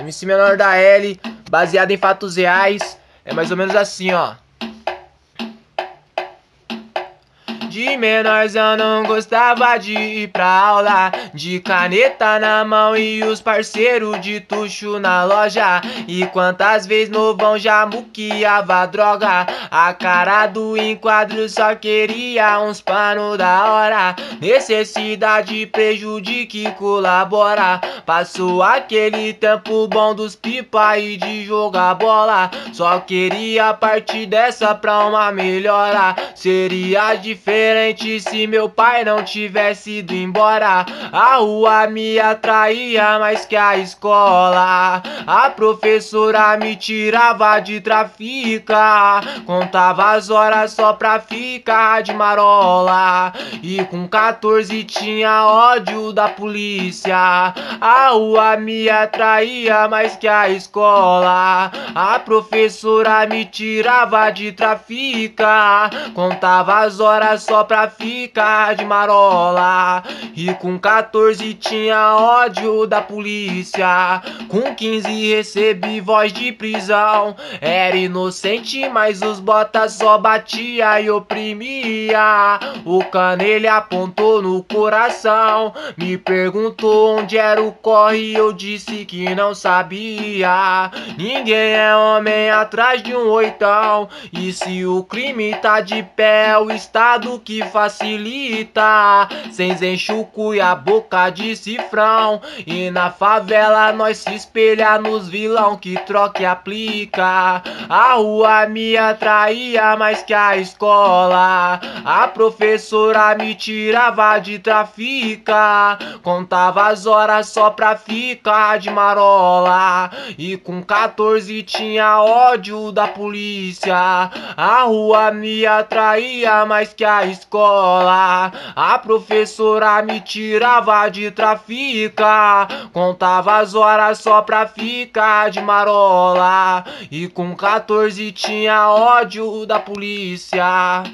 MC menor da L, baseado em fatos reais. É mais ou menos assim, ó. De menorzão não gostava de ir pra aula. De caneta na mão e os parceiros de tucho na loja. E quantas vezes novão já muquiava droga. A cara do enquadro só queria uns pano da hora. Necessidade prejudique colabora. Passou aquele tempo bom dos pipa e de jogar bola. Só queria partir dessa pra uma melhora. Seria diferente diferente se meu pai não tivesse ido embora. A rua me atraía mais que a escola. A professora me tirava de trafica. Contava as horas só pra ficar de marola. E com 14 tinha ódio da polícia. A rua me atraía mais que a escola. A professora me tirava de trafica. Contava as horas só pra ficar de marola. E com 14 tinha ódio da polícia. Com 15 recebi voz de prisão. Era inocente, mas os botas só batia e oprimia. O cano ele apontou no coração. Me perguntou onde era o corre. Eu disse que não sabia. Ninguém é homem atrás de um oitão. E se o crime tá de pé, o Estado que facilita. Cês enche o cu e a boca de cifrão. E na favela nós se espelha nos vilão que troca e aplica. A rua me atraía mais que a escola. A professora me tirava de trafica. Contava as horas só pra ficar de marola. E com 14 tinha ódio da polícia. A rua me atraía mais que a escola. A professora me tirava de trafica. Contava as horas só pra ficar de marola. E com 14 tinha ódio da polícia.